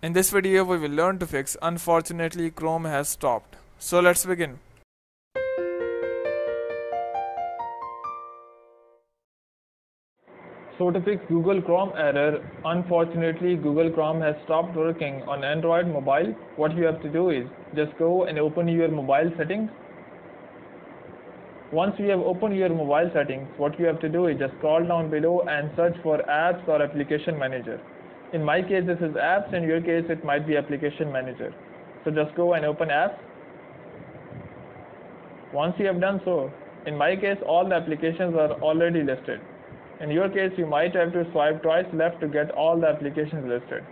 In this video we will learn to fix unfortunately Chrome has stopped. So let's begin. So to fix Google Chrome error, unfortunately Google Chrome has stopped working on Android mobile. What you have to do is just go and open your mobile settings. Once you have opened your mobile settings, what you have to do is just scroll down below and search for apps or application manager. In my case this is apps, in your case it might be application manager. So just go and open apps. Once you have done so, in my case all the applications are already listed. In your case, you might have to swipe twice left to get all the applications listed.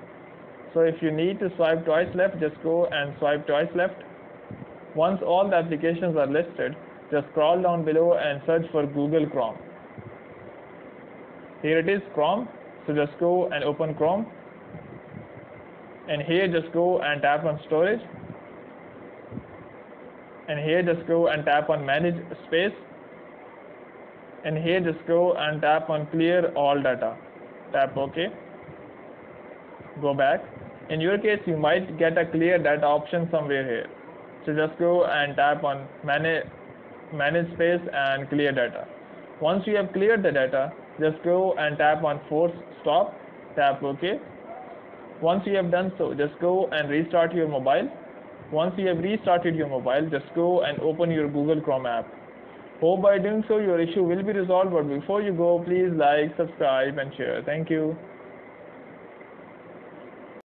So if you need to swipe twice left, just go and swipe twice left. Once all the applications are listed, just scroll down below and search for Google Chrome. Here it is, Chrome. So just go and open Chrome. And here just go and tap on storage. And here just go and tap on manage space. And here just go and tap on clear all data. Tap ok. Go back. In your case you might get a clear data option somewhere here. So just go and tap on manage manage space and clear data once you have cleared the data just go and tap on force stop tap ok once you have done so just go and restart your mobile once you have restarted your mobile just go and open your google chrome app Hope by doing so your issue will be resolved but before you go please like, subscribe and share. Thank you.